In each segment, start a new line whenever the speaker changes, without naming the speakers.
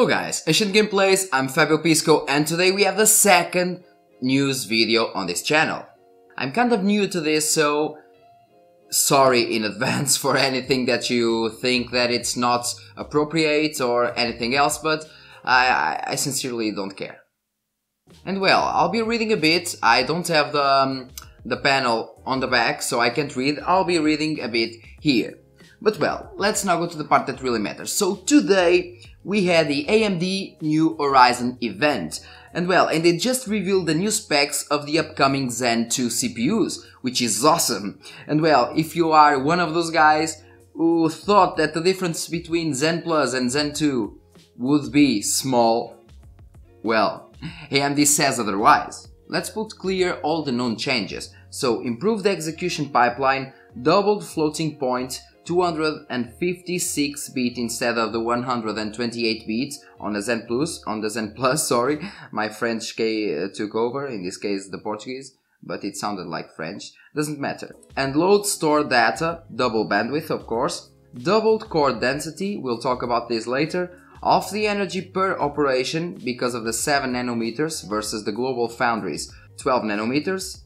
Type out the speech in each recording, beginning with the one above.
Hello guys, Ancient Gameplays, I'm Fabio Pisco and today we have the second news video on this channel. I'm kind of new to this so sorry in advance for anything that you think that it's not appropriate or anything else but I, I sincerely don't care. And well, I'll be reading a bit, I don't have the, um, the panel on the back so I can't read, I'll be reading a bit here. But well, let's now go to the part that really matters. So today we had the AMD New Horizon event. And well, and they just revealed the new specs of the upcoming Zen 2 CPUs, which is awesome. And well, if you are one of those guys who thought that the difference between Zen Plus and Zen 2 would be small, well, AMD says otherwise. Let's put clear all the known changes. So, improved execution pipeline, doubled floating point, 256 bit instead of the 128 bits on the Zen Plus, on the Zen Plus, sorry, my French K uh, took over, in this case the Portuguese, but it sounded like French, doesn't matter. And load store data, double bandwidth of course, doubled core density, we'll talk about this later, off the energy per operation because of the 7 nanometers versus the GlobalFoundries 12 nanometers,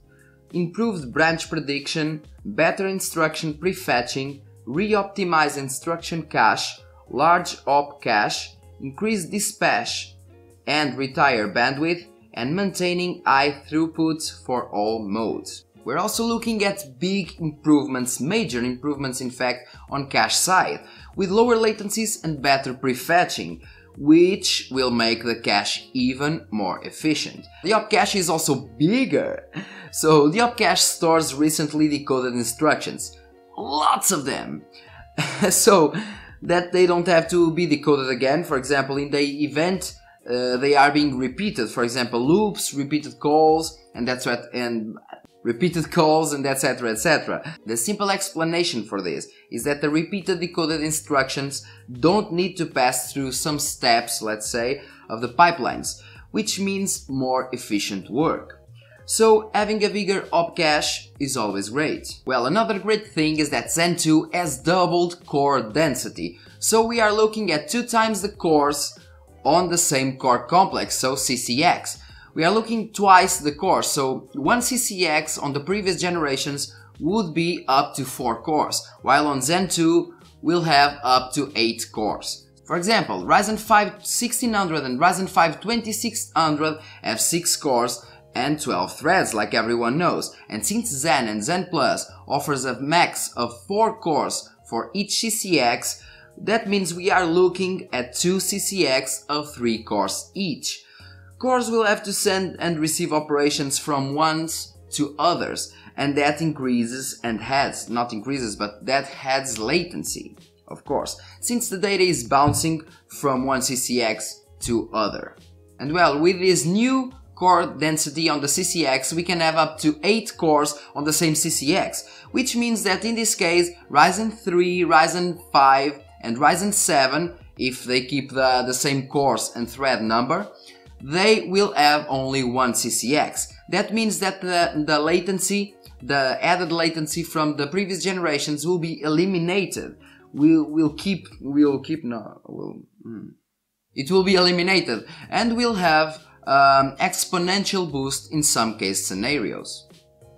improved branch prediction, better instruction prefetching, re-optimize instruction cache, large op cache, increase dispatch and retire bandwidth, and maintaining high throughput for all modes. We're also looking at big improvements, major improvements in fact, on cache side, with lower latencies and better prefetching, which will make the cache even more efficient. The op cache is also bigger, so the op cache stores recently decoded instructions, lots of them. so that they don't have to be decoded again. For example, in the event, uh, they are being repeated. For example, loops, repeated calls, and that's what, and repeated calls, and etc. etc. The simple explanation for this is that the repeated decoded instructions don't need to pass through some steps, let's say, of the pipelines, which means more efficient work. So having a bigger op cache is always great. Well, another great thing is that Zen 2 has doubled core density. So we are looking at two times the cores on the same core complex, so CCX. We are looking twice the cores, so one CCX on the previous generations would be up to 4 cores, while on Zen 2 we'll have up to 8 cores. For example, Ryzen 5 1600 and Ryzen 5 2600 have 6 cores, and 12 threads like everyone knows, and since Zen and Zen Plus offers a max of 4 cores for each CCX, that means we are looking at 2 CCX of 3 cores each. Cores will have to send and receive operations from ones to others, and that increases and adds, not increases, but that adds latency, of course, since the data is bouncing from one CCX to other. And well, with this new core density on the CCX, we can have up to 8 cores on the same CCX, which means that in this case Ryzen 3, Ryzen 5 and Ryzen 7, if they keep the, the same cores and thread number, they will have only one CCX. That means that the, the latency, the added latency from the previous generations will be eliminated. We'll, we'll keep, we'll keep, no, we'll, hmm. it will be eliminated and we'll have um, exponential boost in some case scenarios.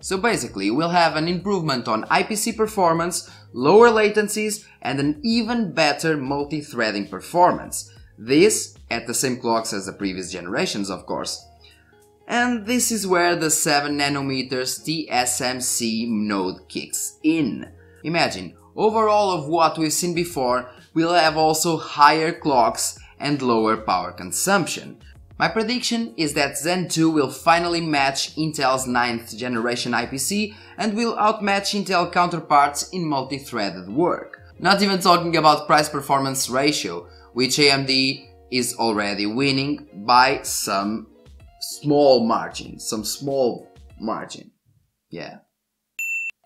So basically, we'll have an improvement on IPC performance, lower latencies, and an even better multi-threading performance. This at the same clocks as the previous generations, of course. And this is where the 7 nanometers TSMC node kicks in. Imagine, overall of what we've seen before, we'll have also higher clocks and lower power consumption, my prediction is that Zen 2 will finally match Intel's 9th generation IPC and will outmatch Intel counterparts in multi-threaded work. Not even talking about price performance ratio, which AMD is already winning by some small margin, some small margin. Yeah.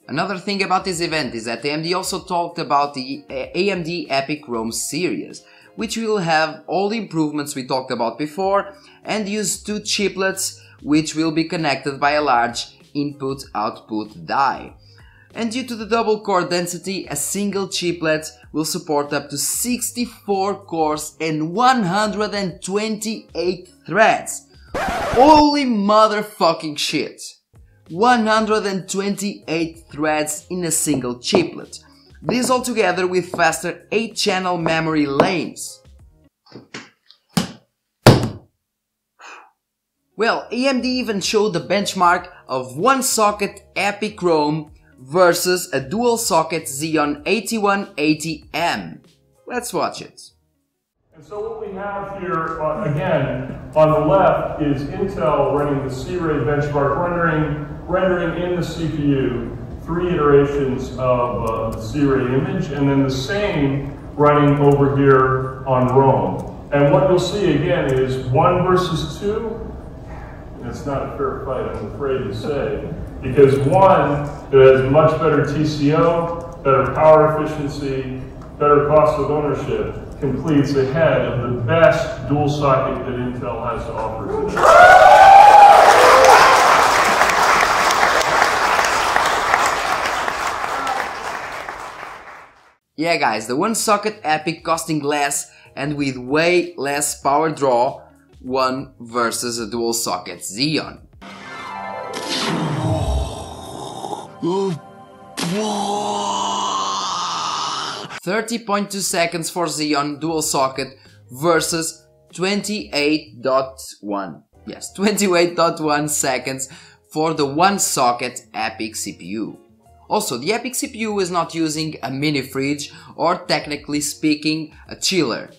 Another thing about this event is that AMD also talked about the AMD EPYC Rome series, which will have all the improvements we talked about before and use two chiplets which will be connected by a large input-output die. And due to the double core density, a single chiplet will support up to 64 cores and 128 threads. Holy motherfucking shit! 128 threads in a single chiplet. This all together with faster 8-channel memory lanes. Well, AMD even showed the benchmark of one socket EPYC Rome versus a dual socket Xeon 8180M. Let's watch it.
And so what we have here, uh, again, on the left is Intel running the C-Ray benchmark, rendering, rendering in the CPU three iterations of uh, C-Ray image, and then the same running over here on Rome. And what you'll see again is one versus two, it's not a fair fight, I'm afraid to say, because one, it has much better TCO, better power efficiency, better cost of ownership, completes ahead of the best dual socket that Intel has to offer today.
Yeah guys, the one socket EPYC costing less and with way less power draw one versus a dual socket Xeon. Thirty point two seconds for Xeon dual socket versus 28.1 yes 28.1 seconds for the one socket EPYC CPU. Also, the EPYC CPU is not using a mini fridge or technically speaking a chiller.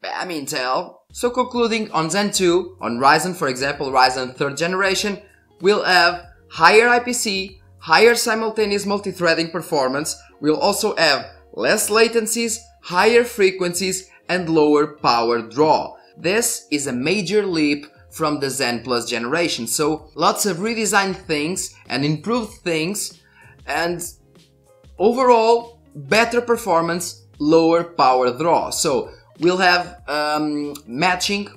Bam Intel. So concluding on Zen 2, on Ryzen for example, Ryzen 3rd generation, we'll have higher IPC, higher simultaneous multi-threading performance, we'll also have less latencies, higher frequencies and lower power draw. This is a major leap from the Zen Plus generation, so lots of redesigned things and improved things and overall better performance, lower power draw. So we'll have um, matching,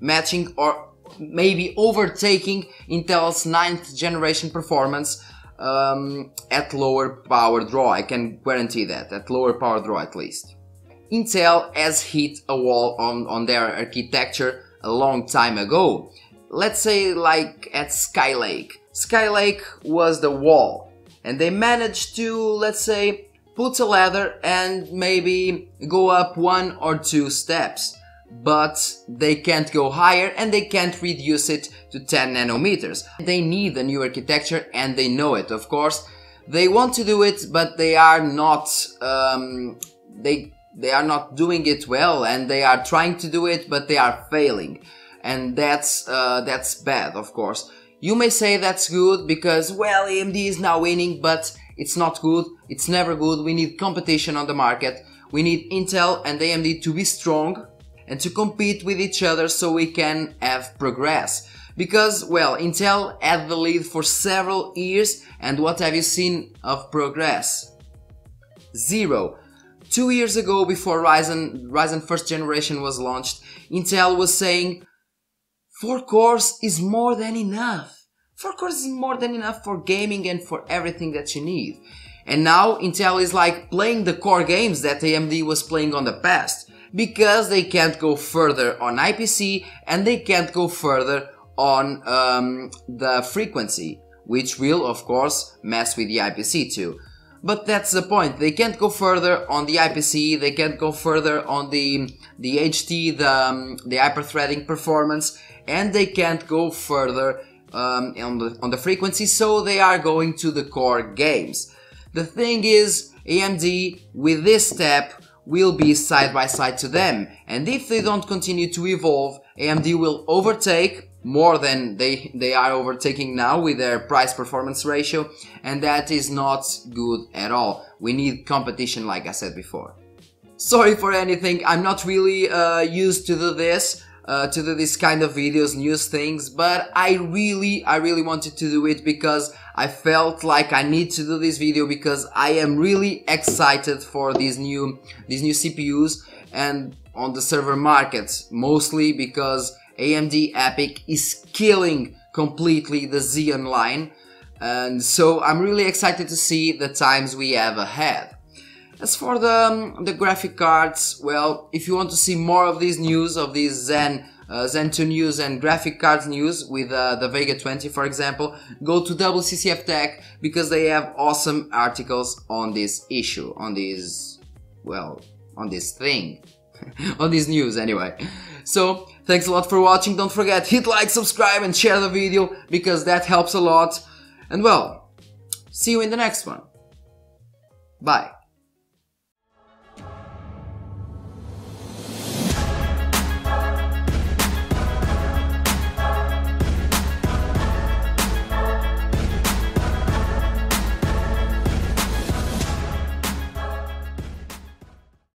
matching or maybe overtaking Intel's 9th generation performance um, at lower power draw. I can guarantee that, at lower power draw at least. Intel has hit a wall on, on their architecture a long time ago. Let's say like at Skylake. Skylake was the wall and they managed to, let's say, put a ladder and maybe go up one or two steps. But they can't go higher and they can't reduce it to 10 nanometers. They need a new architecture and they know it, of course. They want to do it, but they are not, um, they, they are not doing it well and they are trying to do it, but they are failing. And that's, uh, that's bad, of course. You may say that's good because, well, AMD is now winning, but it's not good, it's never good, we need competition on the market, we need Intel and AMD to be strong and to compete with each other so we can have progress. Because, well, Intel had the lead for several years and what have you seen of progress? Zero. Two years ago, before Ryzen, Ryzen first generation was launched, Intel was saying 4 cores is more than enough. 4 cores is more than enough for gaming and for everything that you need. And now Intel is like playing the core games that AMD was playing on the past, because they can't go further on IPC and they can't go further on um, the frequency, which will of course mess with the IPC too. But that's the point, they can't go further on the IPC, they can't go further on the, the HT, the, um, the hyperthreading performance, and they can't go further um, on, the, on the frequency, so they are going to the core games. The thing is, AMD with this step will be side by side to them, and if they don't continue to evolve, AMD will overtake more than they, they are overtaking now with their price performance ratio, and that is not good at all. We need competition like I said before. Sorry for anything, I'm not really uh, used to do this, uh, to do this kind of videos, news things, but I really, I really wanted to do it because I felt like I need to do this video because I am really excited for these new, these new CPUs and on the server markets mostly because AMD EPYC is killing completely the Xeon line, and so I'm really excited to see the times we have ahead. As for the, um, the graphic cards, well, if you want to see more of these news, of these Zen, uh, Zen 2 news and graphic cards news with uh, the Vega 20 for example, go to WCCF Tech because they have awesome articles on this issue, on this, well, on this thing, on this news anyway. So, thanks a lot for watching, don't forget, hit like, subscribe and share the video because that helps a lot. And well, see you in the next one. Bye.